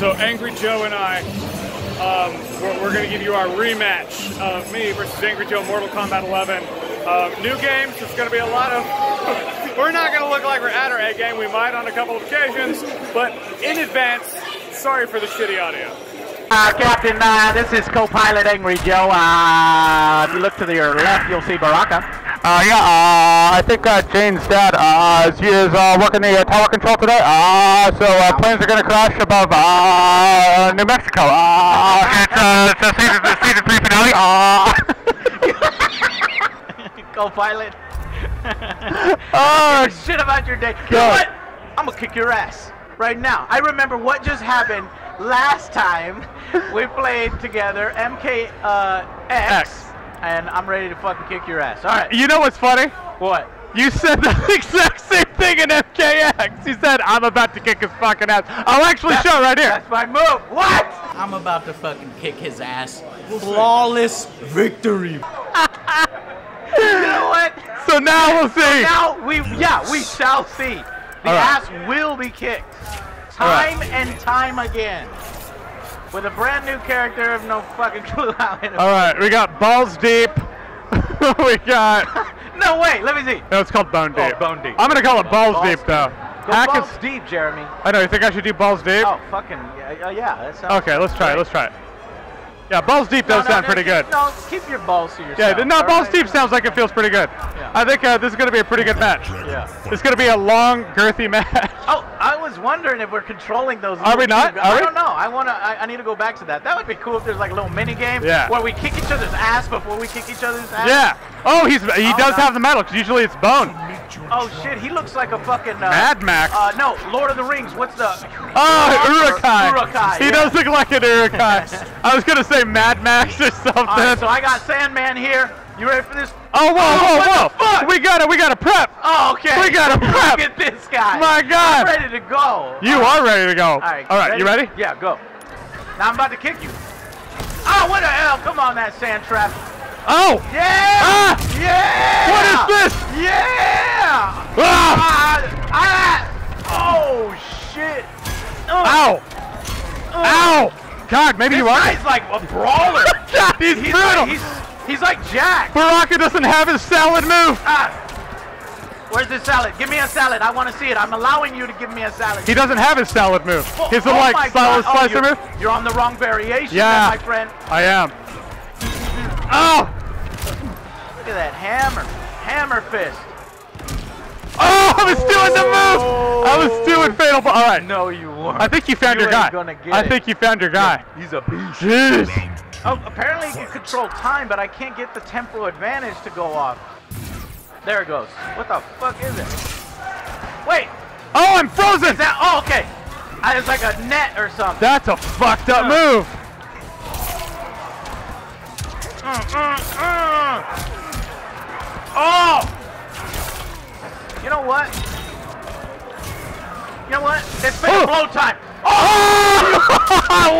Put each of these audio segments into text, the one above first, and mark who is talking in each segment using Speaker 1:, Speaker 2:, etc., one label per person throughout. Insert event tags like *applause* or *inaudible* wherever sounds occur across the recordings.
Speaker 1: So Angry Joe and I, um, we're, we're going to give you our rematch of me versus Angry Joe Mortal Kombat 11. Uh, new games. It's going to be a lot of. *laughs* we're not going to look like we're at our A game. We might on a couple of occasions, but in advance, sorry for the shitty audio.
Speaker 2: Uh, Captain, uh, this is co-pilot Angry Joe. Uh, if you look to your left, you'll see Baraka.
Speaker 3: Uh, yeah, uh, I think uh, Jane's dad, uh, she is uh, working the uh, tower control today. Uh, so uh, planes are going to crash above uh, New Mexico. Uh, it's, uh, it's a season, the season three finale. Uh, *laughs*
Speaker 2: co-pilot.
Speaker 3: oh, *laughs*
Speaker 2: shit about your day. You know what? I'm gonna kick your ass right now. I remember what just happened last time we played together, MKX. uh, X,
Speaker 3: X.
Speaker 2: and I'm ready to fucking kick your ass. All right.
Speaker 3: you know what's funny?
Speaker 2: What?
Speaker 3: You said the *laughs* exact same thing in MKX. You said, I'm about to kick his fucking ass. I'll actually show right here.
Speaker 2: That's my move. What? I'm about to fucking kick his ass. Flawless victory. *laughs* you know what?
Speaker 3: So now we'll see.
Speaker 2: Now we, yeah, we shall see. The
Speaker 3: All right.
Speaker 2: ass will be kicked.
Speaker 3: All right.
Speaker 2: Time and time again. With a brand new character of no fucking *laughs* clue how it.
Speaker 3: All right, we got balls deep. *laughs* we got. *laughs*
Speaker 2: No, wait, let me see.
Speaker 3: No, it's called bone
Speaker 2: Oh,
Speaker 3: deep.
Speaker 2: bone deep.
Speaker 3: I'm gonna call it balls,
Speaker 2: Balls
Speaker 3: deep,
Speaker 2: deep.
Speaker 3: though.
Speaker 2: Go
Speaker 3: I
Speaker 2: balls
Speaker 3: can-
Speaker 2: deep, Jeremy.
Speaker 3: I know. You think I should do balls deep?
Speaker 2: Oh, fucking, yeah, uh, yeah that sounds
Speaker 3: Okay, let's try it. Let's try it. Yeah, balls deep
Speaker 2: No,
Speaker 3: does
Speaker 2: no,
Speaker 3: sound
Speaker 2: no,
Speaker 3: pretty good.
Speaker 2: No, keep your balls to yourself.
Speaker 3: Yeah, no, balls
Speaker 2: right?
Speaker 3: deep sounds like it feels pretty good.
Speaker 2: Yeah.
Speaker 3: I think uh, this is gonna be a pretty good match.
Speaker 2: Yeah.
Speaker 3: It's gonna be a long, girthy match.
Speaker 2: Oh, I was wondering if we're controlling those.
Speaker 3: Are we not? Are
Speaker 2: I
Speaker 3: we?
Speaker 2: don't know. I wanna. I, I need to go back to that. That would be cool if there's like a little mini game
Speaker 3: Yeah.
Speaker 2: where we kick each other's ass before we kick each other's ass.
Speaker 3: Yeah. Oh, he's he
Speaker 2: Oh,
Speaker 3: does
Speaker 2: nice.
Speaker 3: have the medal. 'cause usually it's bone.
Speaker 2: Oh shit, he looks like a fucking uh,
Speaker 3: Mad Max.
Speaker 2: Uh, no, Lord of the Rings. What's the?
Speaker 3: Oh, Uruk-hai.
Speaker 2: Uruk-hai.
Speaker 3: He
Speaker 2: yeah.
Speaker 3: does look like an Uruk-hai. *laughs* I was gonna say Mad Max or something.
Speaker 2: Right, so I got Sandman here. You ready for this?
Speaker 3: oh, whoa, whoa,
Speaker 2: what
Speaker 3: whoa!
Speaker 2: fuck?
Speaker 3: We gotta, we gotta prep.
Speaker 2: Oh, okay.
Speaker 3: We got a prep.
Speaker 2: Look at this guy.
Speaker 3: My God.
Speaker 2: I'm ready to go.
Speaker 3: You
Speaker 2: right.
Speaker 3: are ready to go.
Speaker 2: All right.
Speaker 3: All right. You ready?
Speaker 2: Yeah, go. Now I'm about to kick you. Oh, what the hell? Come on, that sand trap.
Speaker 3: Oh!
Speaker 2: Yeah.
Speaker 3: Ah!
Speaker 2: Yeah.
Speaker 3: What is this?
Speaker 2: Yeah.
Speaker 3: Ah!
Speaker 2: Ah, ah. Oh shit. Oh.
Speaker 3: Ow! Ow! God, maybe
Speaker 2: This
Speaker 3: you are.
Speaker 2: guy's like a brawler.
Speaker 3: God, *laughs* he's,
Speaker 2: he's
Speaker 3: brutal.
Speaker 2: like he's he's like Jack.
Speaker 3: Baraka doesn't have his salad move.
Speaker 2: Ah. Where's the salad? Give me a salad. I want to see it. I'm allowing you to give me a salad.
Speaker 3: He doesn't have his salad move.
Speaker 2: Oh,
Speaker 3: His
Speaker 2: oh
Speaker 3: like salad.
Speaker 2: Oh,
Speaker 3: slicer
Speaker 2: you're,
Speaker 3: move.
Speaker 2: You're on the wrong variation,
Speaker 3: Yeah.
Speaker 2: my friend.
Speaker 3: I am. Oh!
Speaker 2: Look at that hammer. Hammer fist.
Speaker 3: Oh, I was doing the move. I was doing fatal. All right.
Speaker 2: No, you weren't.
Speaker 3: I think you found
Speaker 2: You
Speaker 3: your guy. I
Speaker 2: it.
Speaker 3: think you found your guy.
Speaker 2: He's a beast.
Speaker 3: Jeez.
Speaker 2: Oh, apparently you can control time, but I can't get the temporal advantage to go off. There it goes. What the fuck is it? Wait,
Speaker 3: Oh, I'm frozen.
Speaker 2: is that? Oh, okay. I, it's like a net or something.
Speaker 3: That's a fucked up
Speaker 2: Uh.
Speaker 3: move.
Speaker 2: Mm, mm. Oh! You know what? You know what? It's fatal
Speaker 3: Oh.
Speaker 2: blow time.
Speaker 3: Oh! *laughs*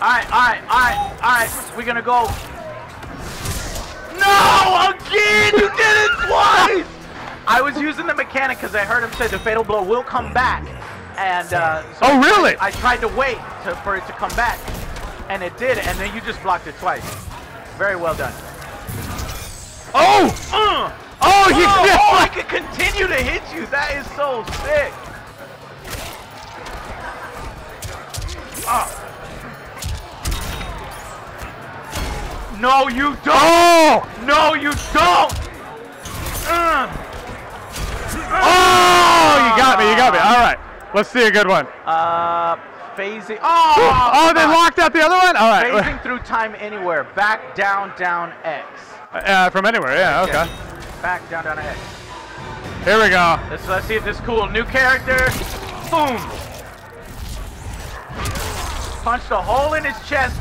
Speaker 2: You
Speaker 3: Wasted.
Speaker 2: best. All right, all right, all right, all right. We're gonna go. No, again! You did it twice. *laughs* I was using the mechanic because I heard him say the fatal blow will come back, and uh, so
Speaker 3: Oh,
Speaker 2: I
Speaker 3: really?
Speaker 2: I tried to wait to, for it to come back, and it did, and then you just blocked it twice. Very well done.
Speaker 3: Oh!
Speaker 2: Uh,
Speaker 3: Oh, he
Speaker 2: oh,
Speaker 3: did.
Speaker 2: oh, I could continue to hit you. That is so sick. Ah. No, you don't.
Speaker 3: Oh!
Speaker 2: No, you don't. Uh.
Speaker 3: Oh! You got me. You got me. All right. Let's see a good one.
Speaker 2: Uh, phasing. Oh,
Speaker 3: Oh, they locked out the other one. All right.
Speaker 2: Phasing through time anywhere. Back, down, down, X.
Speaker 3: Uh, from anywhere. Yeah. Okay.
Speaker 2: Back, down, down, X.
Speaker 3: Here we go.
Speaker 2: Let's, let's see if this cool new character. Boom. Punched a hole in his chest.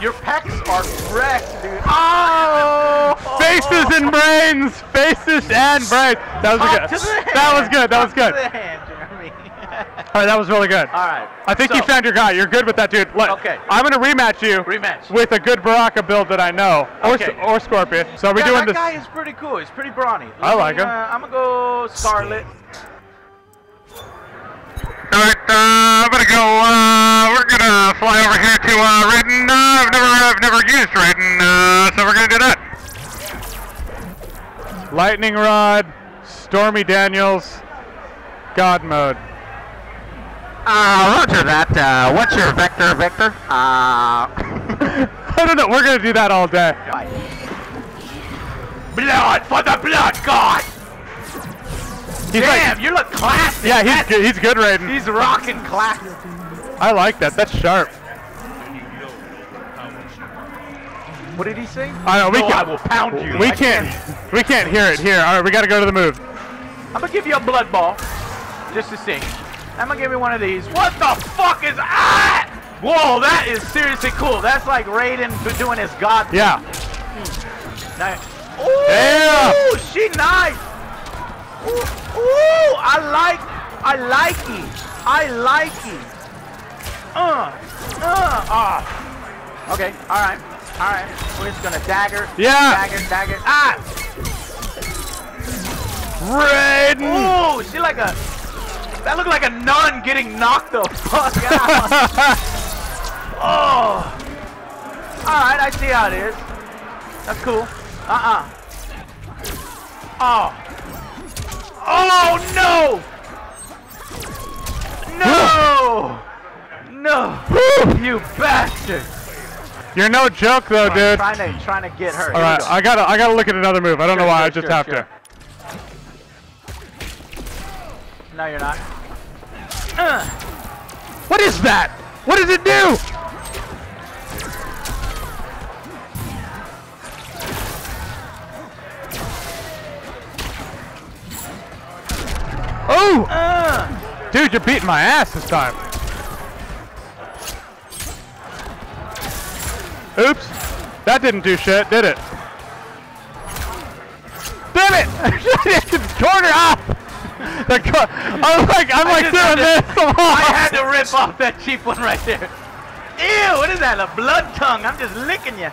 Speaker 2: Your pecs are wrecked, dude. Oh!
Speaker 3: Faces and brains. Faces and brains. That was
Speaker 2: Talk
Speaker 3: good.
Speaker 2: to the
Speaker 3: That was good. That was good.
Speaker 2: to the hand, Jeremy.
Speaker 3: All right. That was really good.
Speaker 2: All right.
Speaker 3: I think
Speaker 2: so,
Speaker 3: you found your guy. You're good with that, dude. Let-
Speaker 2: Okay.
Speaker 3: I'm gonna rematch you.
Speaker 2: Rematch.
Speaker 3: With a good Baraka build that I know, or
Speaker 2: Okay.
Speaker 3: or Scorpion. So are we
Speaker 2: yeah,
Speaker 3: doing
Speaker 2: that
Speaker 3: this?
Speaker 2: guy is pretty cool. He's pretty brawny. Let
Speaker 3: I
Speaker 2: me,
Speaker 3: like him.
Speaker 2: Uh, I'm gonna go Skarlet.
Speaker 3: All right. Uh,
Speaker 4: I'm gonna go. Uh, we're gonna fly over here to uh, Raiden. Uh, I've never, I've never used Raiden, uh, so we're gonna do that.
Speaker 3: Lightning Rod, Stormy Daniels, God Mode.
Speaker 4: Uh, roger that. Uh, what's your vector, Victor? Uh, *laughs*
Speaker 3: I don't know. We're gonna do that all day. *laughs*
Speaker 2: Blood for the blood god!
Speaker 3: He's
Speaker 2: Damn,
Speaker 3: like,
Speaker 2: you look classy.
Speaker 3: yeah, he's good. He's good, Raiden.
Speaker 2: He's rocking classy.
Speaker 3: I like that. That's sharp.
Speaker 2: What did he say?
Speaker 3: I know. We
Speaker 2: no,
Speaker 3: can.
Speaker 2: I will pound you.
Speaker 3: We
Speaker 2: I
Speaker 3: can't. We can't hear it here. All right, we got to go to the move.
Speaker 2: I'm gonna give you a blood ball, just to see. I'm gonna give you one of these. What the fuck is that? Whoa, that is seriously cool. That's like Raiden doing his god.
Speaker 3: Yeah.
Speaker 2: Nice. Ooh,
Speaker 3: Yeah.
Speaker 2: she nice. Ooh, ooh, I like, I like it. I like it. Uh, uh, ah. Okay, all right, all right. We're just gonna dagger.
Speaker 3: Yeah.
Speaker 2: Dagger, dagger. Ah.
Speaker 3: Raiden.
Speaker 2: Ooh, she like a. That looked like a nun getting knocked the fuck out. *laughs* oh. All right, I see how it is. That's cool. Uh-uh. Oh. Oh no! No! No! you bastard!
Speaker 4: You're no joke though,
Speaker 2: I'm
Speaker 4: dude.
Speaker 2: trying to trying to get her.
Speaker 3: All right, I gotta I gotta look at another move. I don't know
Speaker 2: Sure,
Speaker 3: why. I just
Speaker 2: sure,
Speaker 3: have
Speaker 2: sure.
Speaker 3: to.
Speaker 2: No, you're not. Uh,
Speaker 3: What is that? What does it do? Oh,
Speaker 2: uh.
Speaker 3: dude, you're beating my ass this time. Oops, that didn't do shit, did it? Damn it! *laughs* corner off. The cor- I'm like I'm like doing this. On.
Speaker 2: I had to *laughs* rip off that cheap one right there. Ew, what is that? A blood tongue. I'm just licking you.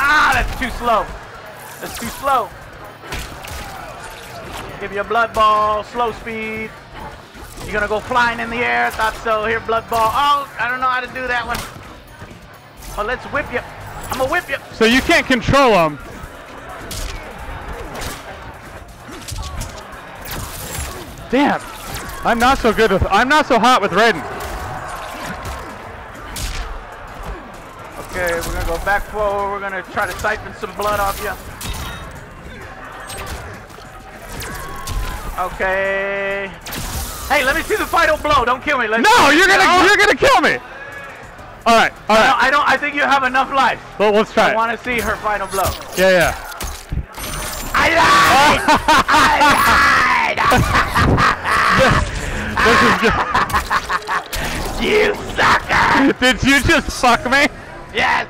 Speaker 2: Ah, that's too slow. That's too slow. Give you a blood ball, slow speed. You're gonna go flying in the air. Thought so. Here, blood ball. Oh, I don't know how to do that one. Oh, let's whip you. I'm gonna whip you.
Speaker 3: So you can't control them. Damn. I'm not so good with I'm not so hot with Raiden.
Speaker 2: Okay, we're gonna go back forward. We're gonna try to siphon some blood off you. Okay. Hey, let me see the final blow. Don't kill me. Let's
Speaker 3: No, you're gonna
Speaker 2: No.
Speaker 3: you're gonna kill me. All
Speaker 2: right,
Speaker 3: all right.
Speaker 2: I don't. I think you have enough life.
Speaker 3: Well, let's try
Speaker 2: I want to see her final blow.
Speaker 3: Yeah, yeah.
Speaker 2: I lied. I lied.
Speaker 3: this is just,
Speaker 2: you sucker.
Speaker 3: did you just fuck me?
Speaker 2: Yes.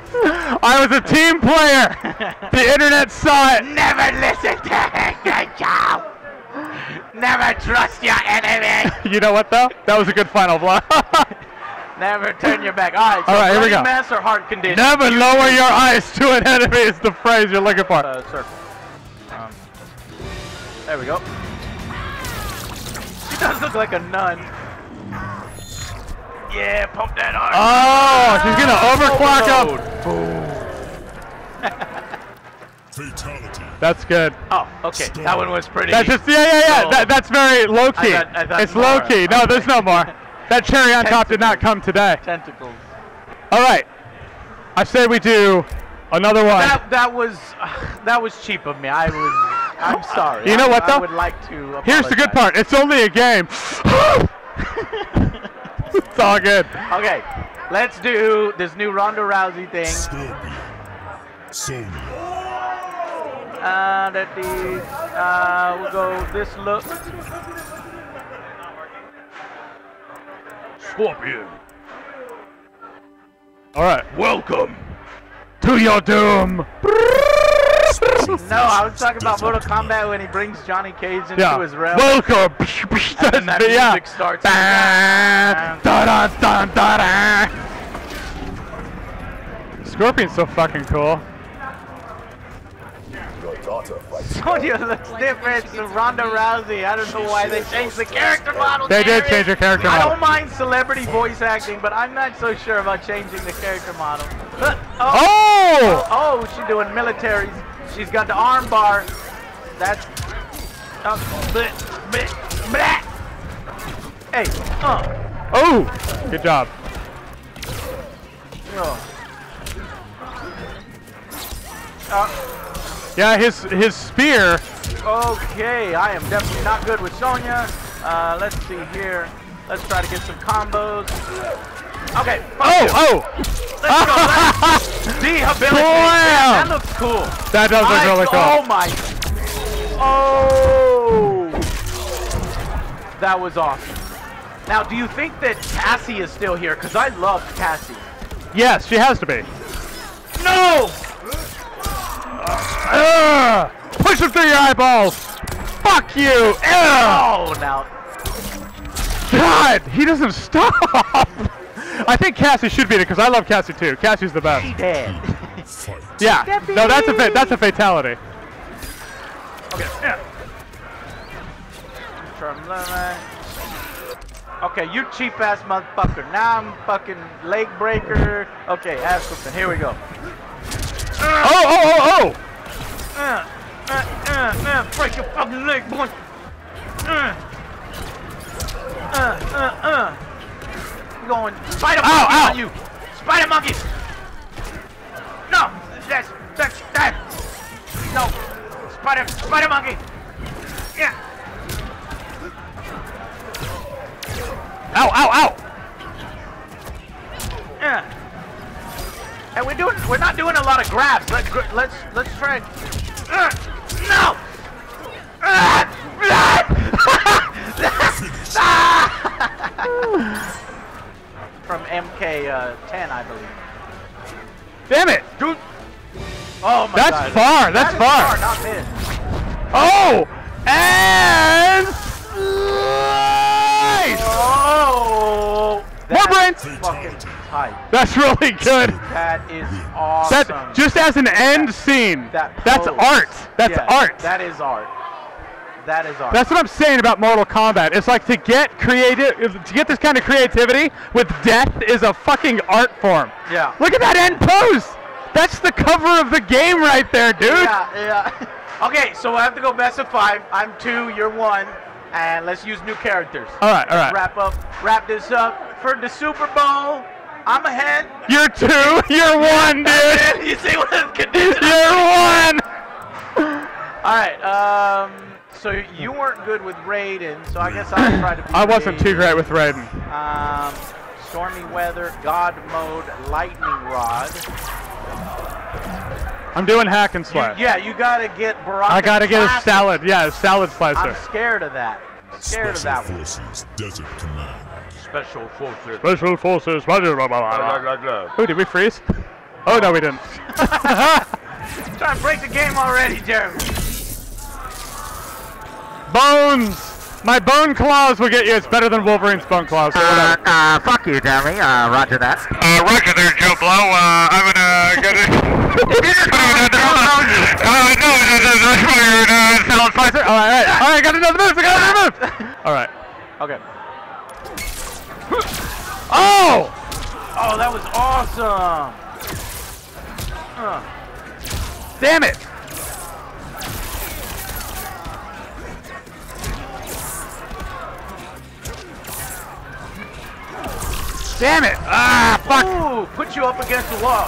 Speaker 3: I was a team player. *laughs* The internet saw it.
Speaker 2: Never listen to her, good job. Never trust your enemy. *laughs*
Speaker 3: You know what though? That was a good final blow. *laughs*
Speaker 2: Never turn your back. All right. So
Speaker 3: All right, here we go.
Speaker 2: Mess or heart condition.
Speaker 3: Never
Speaker 2: You
Speaker 3: lower
Speaker 2: choose.
Speaker 3: your eyes to an enemy is the phrase you're looking for.
Speaker 2: uh, circle. Um, there we go. She does look like a nun. Yeah, pump that hard.
Speaker 3: Oh, she's gonna overclock him.
Speaker 5: Fatality.
Speaker 3: That's good.
Speaker 2: Oh, okay. That one was pretty.
Speaker 3: That's just yeah, yeah, yeah.
Speaker 2: Oh.
Speaker 3: That, that's very low key.
Speaker 2: thought- I thought
Speaker 3: it's
Speaker 2: more.
Speaker 3: low key. No, there's no more. *laughs* That cherry on top did not come today.
Speaker 2: tentacles.
Speaker 3: All right. I say we do another one.
Speaker 2: That that was *sighs* that was cheap of me. I was. I'm sorry.
Speaker 3: You know
Speaker 2: I-
Speaker 3: what,
Speaker 2: I would like to.
Speaker 3: Here's the good part. It's only a game. *laughs* it's all good.
Speaker 2: Okay, let's do this new Ronda Rousey thing.
Speaker 5: Scorpion. Sonya.
Speaker 2: Uh, that the uh, we'll go this look.
Speaker 3: Scorpion. All right. Welcome to your doom.
Speaker 2: No, I was talking about Mortal Kombat when he brings Johnny Cage into
Speaker 3: Yeah.
Speaker 2: his realm.
Speaker 3: Welcome.
Speaker 2: And that
Speaker 3: yeah.
Speaker 2: music starts.
Speaker 3: Dun, dun, dun, dun, dun. Scorpion's so fucking cool.
Speaker 5: Your daughter
Speaker 2: Sonya looks different to *laughs* Ronda Rousey. I don't know why they changed the character model.
Speaker 3: They did change her character model.
Speaker 2: I don't mind celebrity voice acting, but I'm not so sure about changing the character model. Oh,
Speaker 3: Oh!
Speaker 2: oh, she's doing militaries. She's got the arm bar. That's. Uh, bleh, bleh, bleh. Hey, uh,
Speaker 3: Oh! Good job.
Speaker 2: oh. Uh,
Speaker 3: Yeah, his his spear.
Speaker 2: Okay, I am definitely not good with Sonya. Uh, let's see here. Let's try to get some combos. Okay.
Speaker 3: Oh!
Speaker 2: you.
Speaker 3: Oh!
Speaker 2: Let's go. Let's *laughs* Dehabilitate.
Speaker 3: Blam!
Speaker 2: That looks cool.
Speaker 3: That does look
Speaker 2: I-
Speaker 3: really cool.
Speaker 2: Oh my. Oh. That was awesome. Now, do you think that Cassie is still here? Because I love Cassie.
Speaker 3: Yes, she has to be.
Speaker 2: No!
Speaker 3: Ugh! Push him through your eyeballs! Fuck you! Ugh!
Speaker 2: Oh, ah! now.
Speaker 3: God, he doesn't stop! *laughs* I think Cassie should be there because I love Cassie too. Cassie's the
Speaker 2: She
Speaker 3: best.
Speaker 2: dead.
Speaker 5: Fight. *laughs*
Speaker 3: Yeah. No, that's a fa- that's a fatality.
Speaker 2: Okay. Yeah. From lemon. Okay, you cheap ass motherfucker. Now I'm fucking leg breaker. Okay, have something. Here we go.
Speaker 3: Oh, oh, oh, oh!
Speaker 2: Uh, uh, uh, uh, break your fucking leg, boy. Uh, uh, uh, uh. You going spider
Speaker 3: Ow,
Speaker 2: monkey
Speaker 3: ow.
Speaker 2: on you. Spider monkey. No, that's that's that. No, spider spider monkey. Yeah.
Speaker 3: Ow, ow, ow!
Speaker 2: Yeah. And we're doing we're not doing a lot of grabs. Let gr- let's let's try. Uh, *laughs* no. From MK uh, 10, I believe.
Speaker 3: Damn it!
Speaker 2: Dude. Oh my
Speaker 3: That's
Speaker 2: god.
Speaker 3: far, that's
Speaker 2: That
Speaker 3: far.
Speaker 2: Not this.
Speaker 3: Oh! And slice!
Speaker 2: Oh.
Speaker 3: More brains!
Speaker 2: Tight.
Speaker 3: That's really good.
Speaker 2: That is awesome.
Speaker 3: That just as an end scene.
Speaker 2: That
Speaker 3: That's art. That's
Speaker 2: Yeah,
Speaker 3: art.
Speaker 2: That is art. That is art.
Speaker 3: That's what I'm saying about Mortal Kombat. It's like to get creative, to get this kind of creativity with death is a fucking art form.
Speaker 2: Yeah.
Speaker 3: Look at that end pose. That's the cover of the game right there, dude.
Speaker 2: Yeah, yeah. *laughs* Okay, so I have to go best of five. I'm two, you're one, and let's use new characters.
Speaker 3: All right, all right.
Speaker 2: Wrap up, wrap this up for the Super Bowl. I'm ahead.
Speaker 3: You're two. *laughs* You're one, dude.
Speaker 2: you see what I'm conditioning? *laughs*
Speaker 3: You're one.
Speaker 2: All right. Um. So you weren't good with Raiden, so I guess I'll try to. Be
Speaker 3: I wasn't too great with Raiden.
Speaker 2: Um. Stormy weather, God mode, lightning rod.
Speaker 3: I'm doing hack and
Speaker 2: You-
Speaker 3: slash.
Speaker 2: yeah, you gotta get Barack.
Speaker 3: I gotta get a salad. Yeah, a salad slicer.
Speaker 2: I'm scared of that. Scared of that one.
Speaker 5: Forces Desert Command.
Speaker 2: Special forces.
Speaker 3: Special forces. blah, blah, blah, blah, blah. Oh, did we freeze? Oh no, we didn't.
Speaker 2: Trying to break the game already, Jeremy.
Speaker 3: Bones. My bone claws will get you. It's better than Wolverine's bone claws. So whatever.
Speaker 4: uh, fuck you, Jeremy. Uh, roger that.
Speaker 3: Uh, Roger there, Joe Blow. Uh, I'm gonna get it. uh, no, that's why you're uh, salad slicer. All right, all right, all right. Got another move. I got another move. All right.
Speaker 2: Okay.
Speaker 3: Oh!
Speaker 2: Oh, that was awesome. Uh,
Speaker 3: Damn it! Damn it! Ah, fuck!
Speaker 2: ooh, put you up against the wall.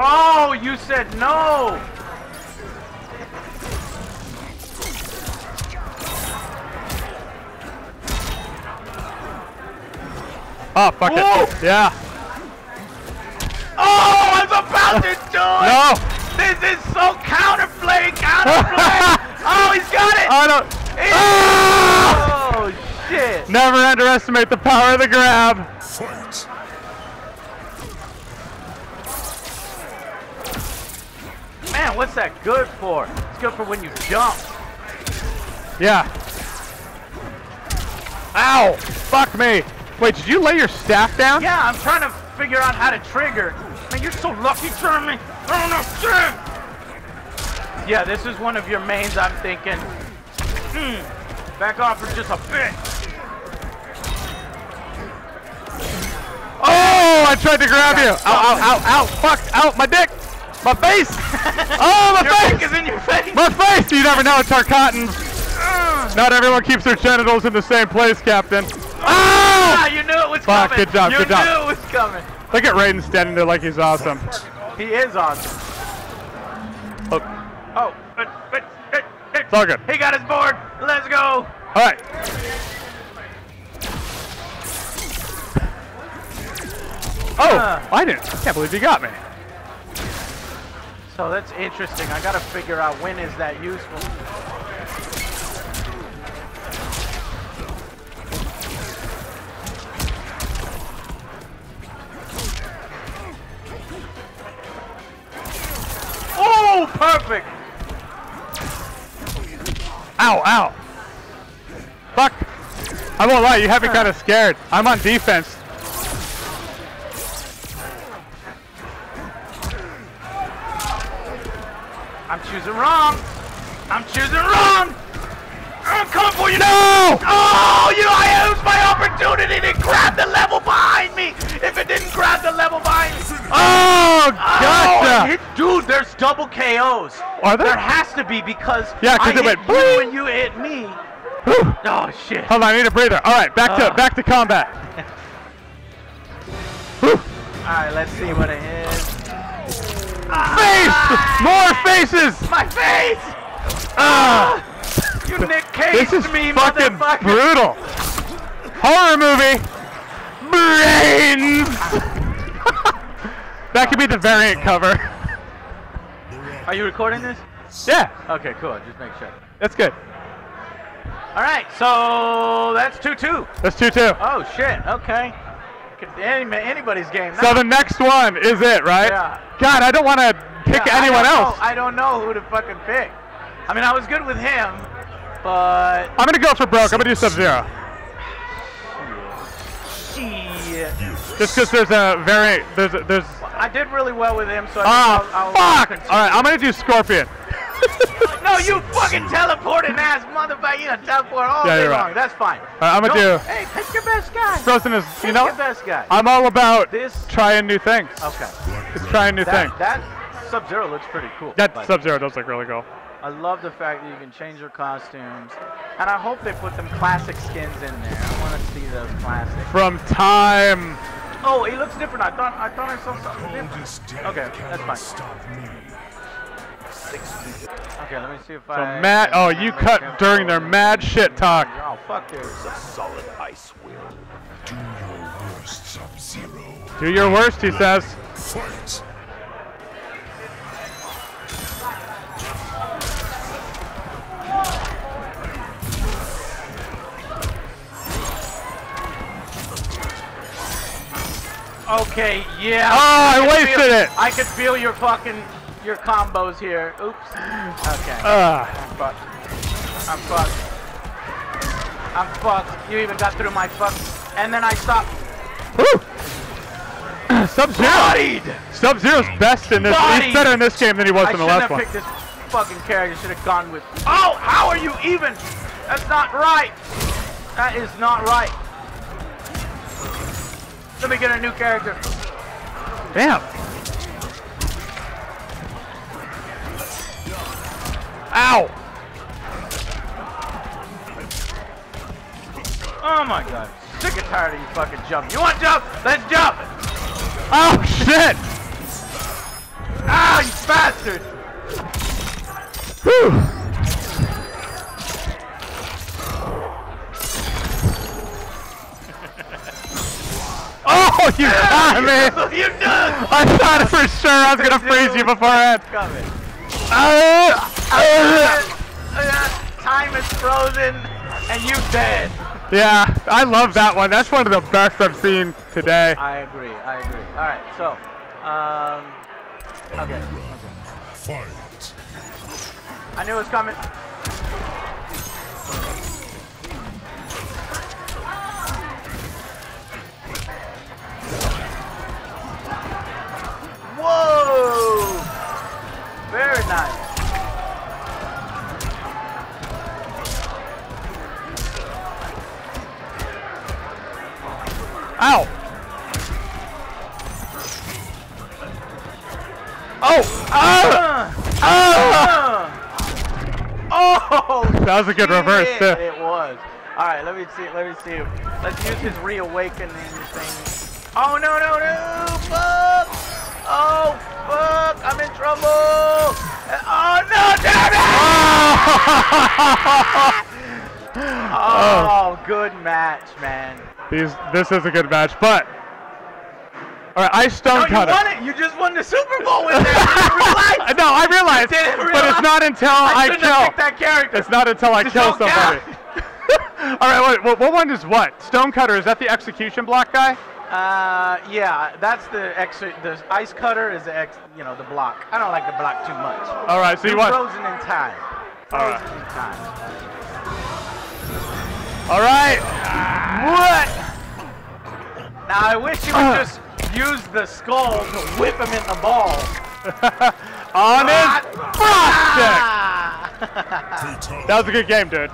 Speaker 2: Oh, you said no.
Speaker 3: Oh, fuck
Speaker 2: Whoa!
Speaker 3: it. Yeah.
Speaker 2: Oh, I'm about to do it.
Speaker 3: No!
Speaker 2: This is so counterplay, *laughs* counterplay. oh, he's got it.
Speaker 3: I don't. Ah!
Speaker 2: Oh, shit.
Speaker 3: Never underestimate the power of the grab.
Speaker 5: Fight.
Speaker 2: Man, what's that good for? It's good for when you jump.
Speaker 3: Yeah. Ow! Fuck me. Wait, did you lay your staff down?
Speaker 2: Yeah, I'm trying to figure out how to trigger. Man, you're so lucky, Jeremy. I don't know shit. Yeah, this is one of your mains. I'm thinking. Hmm, back off for just a bit.
Speaker 3: Oh, I tried to grab you. Ow, ow, ow, ow. Fuck, ow, my dick. My face. *laughs* Oh, my
Speaker 2: Your
Speaker 3: face.
Speaker 2: dick is in your face.
Speaker 3: My face! You never know, it's our cotton. Not everyone keeps their genitals in the same place, Captain.
Speaker 2: Ah, you knew it was
Speaker 3: Fuck,
Speaker 2: coming.
Speaker 3: good job,
Speaker 2: you
Speaker 3: good job.
Speaker 2: knew it was coming.
Speaker 3: Look at Raiden standing there like he's awesome.
Speaker 2: He is awesome.
Speaker 3: Oh,
Speaker 2: Oh, but, but, but, but-
Speaker 3: it's all good.
Speaker 2: he got his board. Let's go.
Speaker 3: All right. Oh,
Speaker 2: Uh.
Speaker 3: I didn't. I can't believe you got me.
Speaker 2: So that's interesting. I gotta figure out when is that useful.
Speaker 3: Ow, ow. Fuck. I won't lie, you have me kind of scared. I'm on defense.
Speaker 2: I'm choosing wrong. I'm choosing wrong. I'm coming for you.
Speaker 3: No!
Speaker 2: Oh, you know, I used my opportunity to grab the level behind me. If it didn't grab the level behind me.
Speaker 3: Oh,
Speaker 2: Oh,
Speaker 3: gotcha!
Speaker 2: hit- dude, there's double KOs.
Speaker 3: Are there?
Speaker 2: There has to be because
Speaker 3: Yeah,
Speaker 2: I
Speaker 3: it
Speaker 2: hit
Speaker 3: went
Speaker 2: you and you hit me.
Speaker 3: Whew.
Speaker 2: Oh shit.
Speaker 3: Hold on, I need a breather. All right, back to
Speaker 2: Uh.
Speaker 3: back to combat. *laughs*
Speaker 2: All right, let's see what it is.
Speaker 3: Face! More faces!
Speaker 2: My face!
Speaker 3: Ah!
Speaker 2: You Nick
Speaker 3: This
Speaker 2: Cage
Speaker 3: is
Speaker 2: me,
Speaker 3: fucking
Speaker 2: motherfucker.
Speaker 3: brutal. Horror movie. Brains. *laughs* that could be the variant cover.
Speaker 2: Are you recording this?
Speaker 3: Yeah,
Speaker 2: Okay, cool. Just make sure.
Speaker 3: that's good.
Speaker 2: All right, so that's two two.
Speaker 3: That's two two.
Speaker 2: Oh shit. Okay. Any, anybody's game.
Speaker 3: So the next one is it, right?
Speaker 2: Yeah.
Speaker 3: God, I don't want to pick
Speaker 2: Yeah,
Speaker 3: anyone
Speaker 2: know-
Speaker 3: else.
Speaker 2: I don't know who to fucking pick. I mean, I was good with him, but
Speaker 3: I'm gonna go for broke. I'm gonna do Sub Zero.
Speaker 2: shit.
Speaker 3: Just because there's a very. There's a, there's.
Speaker 2: I did really well with him, so
Speaker 3: Ah,
Speaker 2: I'll, I'll
Speaker 3: fuck! All right, I'm gonna do Scorpion. *laughs*
Speaker 2: No, you fucking teleporting ass motherfucker. You teleport all
Speaker 3: Yeah,
Speaker 2: day
Speaker 3: you're right.
Speaker 2: long. That's fine.
Speaker 3: right, I'ma
Speaker 2: Go-
Speaker 3: do-
Speaker 2: Hey, pick your best guy.
Speaker 3: Frozen is, you know,
Speaker 2: your best guy.
Speaker 3: I'm all about
Speaker 2: This-
Speaker 3: trying new things.
Speaker 2: okay.
Speaker 3: It's trying new things.
Speaker 2: That, that Sub Zero looks pretty cool.
Speaker 3: That Sub Zero does look really cool.
Speaker 2: I love the fact that you can change your costumes, and I hope they put them classic skins in there. I want to see those classic.
Speaker 3: From time.
Speaker 2: Oh, he looks different. I thought I thought I saw something different.
Speaker 5: Oldest dead
Speaker 2: Okay, that's fine.
Speaker 5: Stop me.
Speaker 2: Okay, let me see if
Speaker 3: So
Speaker 2: I.
Speaker 3: mad. Oh, you cut during their mad shit talk.
Speaker 2: Oh fuck this.
Speaker 6: solid ice will.
Speaker 5: Do your worst, Sub-Zero.
Speaker 3: Do your worst, he says.
Speaker 5: Fight!
Speaker 2: Okay, yeah.
Speaker 3: Oh, I
Speaker 2: could
Speaker 3: wasted
Speaker 2: feel-
Speaker 3: it.
Speaker 2: I could feel your fucking your combos here. Oops. Okay.
Speaker 3: Ugh.
Speaker 2: I'm fucked. I'm fucked. I'm fucked. You even got through my fuck. And then I stopped. *clears throat*
Speaker 3: Sub Zero.
Speaker 2: Bodied!
Speaker 3: Sub Zero's best in this.
Speaker 2: Bodied.
Speaker 3: He's better in this game than he was
Speaker 2: I
Speaker 3: in the
Speaker 2: shouldn't
Speaker 3: last
Speaker 2: have
Speaker 3: one.
Speaker 2: picked this fucking character. Should have gone with. Oh, how are you even? That's not right. That is not right. Let me get a new character.
Speaker 3: Damn. Ow.
Speaker 2: Oh my god. Sick and tired of you fucking jumping. You want jump? Let's jump!
Speaker 3: Oh shit.
Speaker 2: Ah, you bastard!
Speaker 3: Whew. Oh, you *laughs* got me!
Speaker 2: you done!
Speaker 3: I thought for sure I was gonna freeze you before beforehand.
Speaker 2: Coming.
Speaker 3: Uh, uh,
Speaker 2: Time is frozen and you dead.
Speaker 3: yeah, I love that one. That's one of the best I've seen today.
Speaker 2: I agree. I agree. All right. So, um, okay.
Speaker 5: Fight!
Speaker 2: I knew it was coming.
Speaker 3: That was a good reverse,
Speaker 2: shit,
Speaker 3: too.
Speaker 2: It was. All right, let me see. Let me see. Let's use his reawakening thing. Oh no no no! Fuck! Oh fuck! I'm in trouble! Oh no! Damn it! *laughs* Oh, oh, good match, man.
Speaker 3: These, this is a good match, but. Alright, I
Speaker 2: No,
Speaker 3: stone
Speaker 2: you
Speaker 3: cut
Speaker 2: won it. You just won the Super Bowl with that. *laughs*
Speaker 3: No, I realize,
Speaker 2: You didn't
Speaker 3: but it's not until
Speaker 2: I
Speaker 3: I, kill.
Speaker 2: that character.
Speaker 3: It's not until I
Speaker 2: Just
Speaker 3: kill somebody. *laughs* Alright, wait, what, one is what? Stonecutter, is that the execution block guy?
Speaker 2: Uh, yeah, that's the ex. The ice cutter is the ex. You know, the block. I don't like the block too much.
Speaker 3: Alright, so you want.
Speaker 2: Frozen in time.
Speaker 3: Alright.
Speaker 2: Frozen in time.
Speaker 3: Alright! What?
Speaker 2: Now I wish you would *clears throat* just use the skull to whip him in the ball. *laughs*
Speaker 3: On his frosting!
Speaker 2: Ah!
Speaker 3: That was a good game, dude.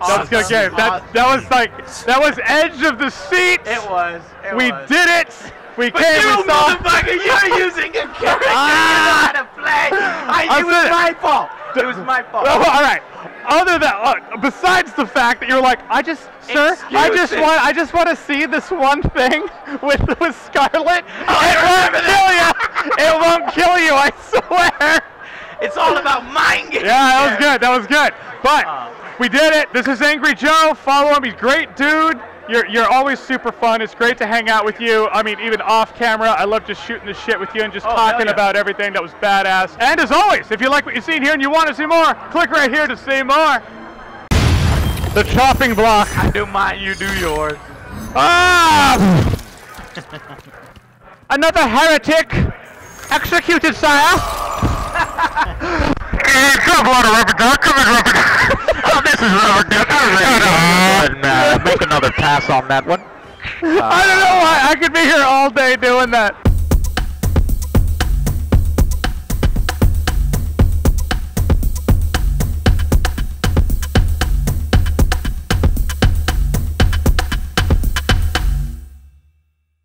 Speaker 3: That was a good game. That that was like that was edge of the seat.
Speaker 2: It was. It
Speaker 3: we
Speaker 2: was.
Speaker 3: did it. We
Speaker 2: But
Speaker 3: came.
Speaker 2: you,
Speaker 3: we saw.
Speaker 2: motherfucker, you're using a character you know how to play. I,
Speaker 3: I
Speaker 2: it was
Speaker 3: said-
Speaker 2: my fault. It was my fault.
Speaker 3: Oh, all right. Other than uh, besides the fact that you're like, I just, sir, I just
Speaker 2: me.
Speaker 3: want, I just want to see this one thing *laughs* with with Skarlet.
Speaker 2: I
Speaker 3: it won't kill you. It won't kill you. I swear.
Speaker 2: It's all about mind games.
Speaker 3: Yeah, that was good. That was good. But
Speaker 2: Uh.
Speaker 3: we did it. This is Angry Joe. Follow him. He's a great dude. You're, you're always super fun. It's great to hang out with you. I mean, even off camera, I love just shooting the shit with you and just
Speaker 2: Oh,
Speaker 3: talking
Speaker 2: yeah.
Speaker 3: about everything that was badass. And as always, if you like what you've seen here and you want to see more, click right here to see more. The chopping block.
Speaker 2: I do mine, you do yours.
Speaker 3: Ah! *laughs* Another heretic executed, sire. *laughs*
Speaker 4: Come on, Rubber Duck. Come on, Rubber Duck. Rubber Duck. And, uh, make another pass on that one.
Speaker 3: I don't know why I could be here all day doing that.